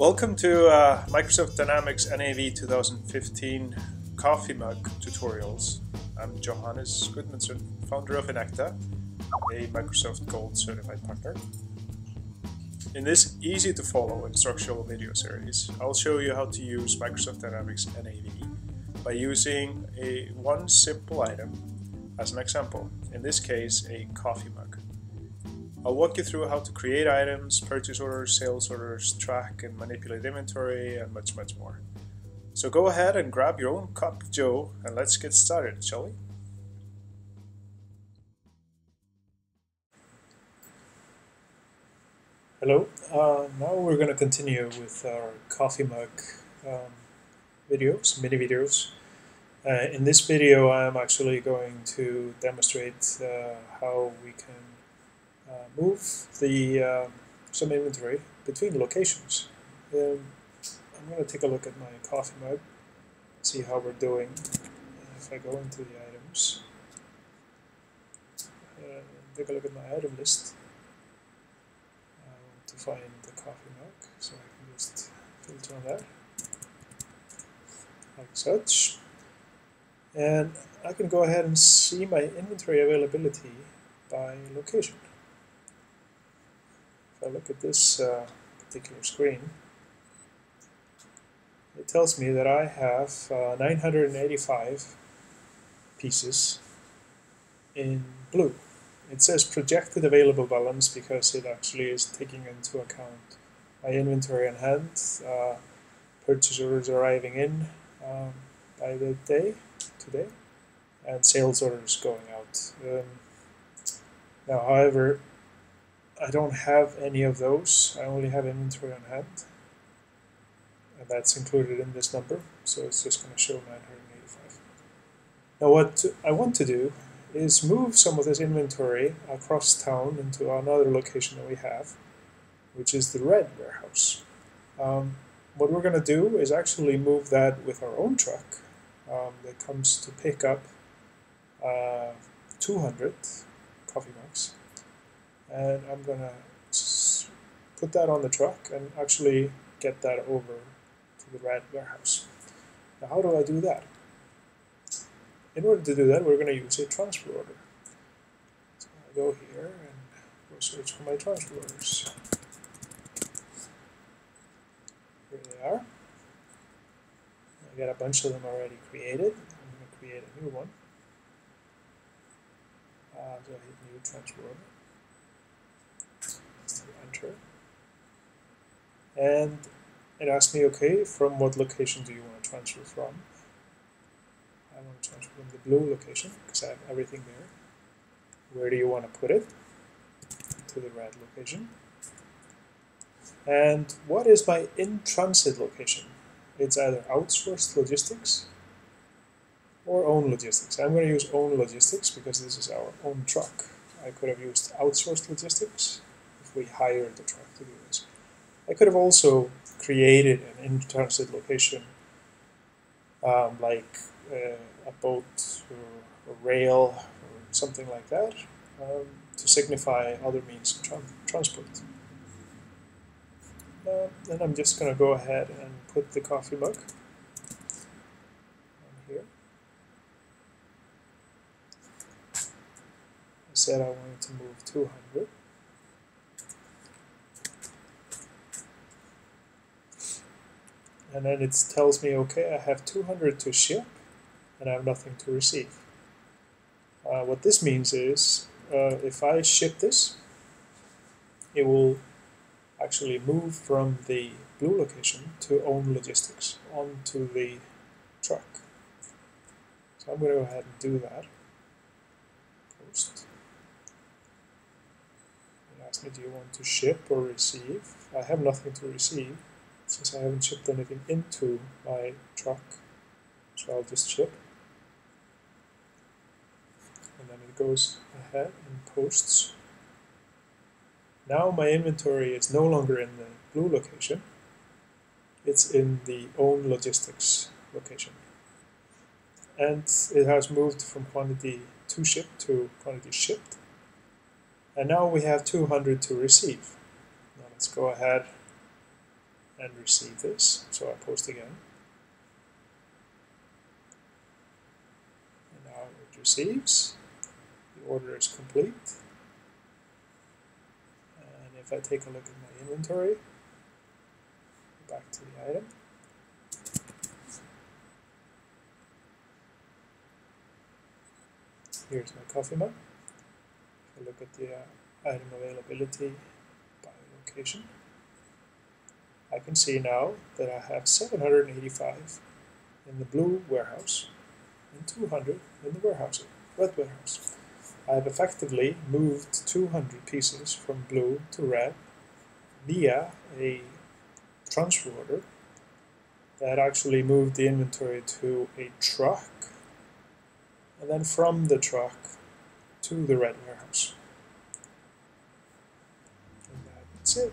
Welcome to uh, Microsoft Dynamics NAV 2015 Coffee Mug Tutorials. I'm Johannes Gudmundsson, founder of iNECTA, a Microsoft Gold certified partner. In this easy to follow instructional video series, I'll show you how to use Microsoft Dynamics NAV by using a one simple item as an example, in this case a coffee mug. I'll walk you through how to create items, purchase orders, sales orders, track and manipulate inventory, and much, much more. So go ahead and grab your own cup of joe and let's get started, shall we? Hello, uh, now we're going to continue with our coffee mug um, videos, mini videos. Uh, in this video I'm actually going to demonstrate uh, how we can move the um, some inventory between locations. Um, I'm going to take a look at my coffee mug, see how we're doing. If I go into the items, uh, take a look at my item list. I want to find the coffee mug, so I can just filter on that, like such. And I can go ahead and see my inventory availability by location. If I look at this uh, particular screen, it tells me that I have uh, 985 pieces in blue. It says projected available balance because it actually is taking into account my inventory on hand, uh, purchase orders arriving in um, by the day, today, and sales orders going out. Um, now, however, I don't have any of those. I only have inventory on hand. And that's included in this number. So it's just going to show 985. Now what I want to do is move some of this inventory across town into another location that we have, which is the red warehouse. Um, what we're going to do is actually move that with our own truck um, that comes to pick up uh, 200 coffee mugs and I'm gonna put that on the truck and actually get that over to the red warehouse. Now how do I do that? In order to do that we're going to use a transfer order. So I go here and go search for my transfer orders. Here they are. I got a bunch of them already created. I'm going to create a new one. Uh, so I hit new transfer order And it asks me, okay, from what location do you want to transfer from? I want to transfer from the blue location because I have everything there. Where do you want to put it? To the red location. And what is my in-transit location? It's either outsourced logistics or own logistics. I'm going to use own logistics because this is our own truck. I could have used outsourced logistics if we hired the truck to do this. I could have also created an in-transit location um, like uh, a boat or a rail or something like that um, to signify other means of tra transport. Uh, then I'm just going to go ahead and put the coffee mug on here. I said I wanted to move 200. And then it tells me, okay, I have 200 to ship and I have nothing to receive. Uh, what this means is, uh, if I ship this, it will actually move from the blue location to own logistics onto the truck. So I'm going to go ahead and do that. Post. It asks me, do you want to ship or receive? I have nothing to receive since I haven't shipped anything into my truck. So I'll just ship. And then it goes ahead and posts. Now my inventory is no longer in the blue location. It's in the own logistics location. And it has moved from quantity to ship to quantity shipped. And now we have 200 to receive. Now let's go ahead and receive this. So I post again. And now it receives. The order is complete. And if I take a look at my inventory, back to the item. Here's my coffee mug. If I look at the uh, item availability by location, I can see now that I have 785 in the blue warehouse and 200 in the warehouse, red warehouse. I have effectively moved 200 pieces from blue to red via a transfer order that actually moved the inventory to a truck and then from the truck to the red warehouse. And that's it.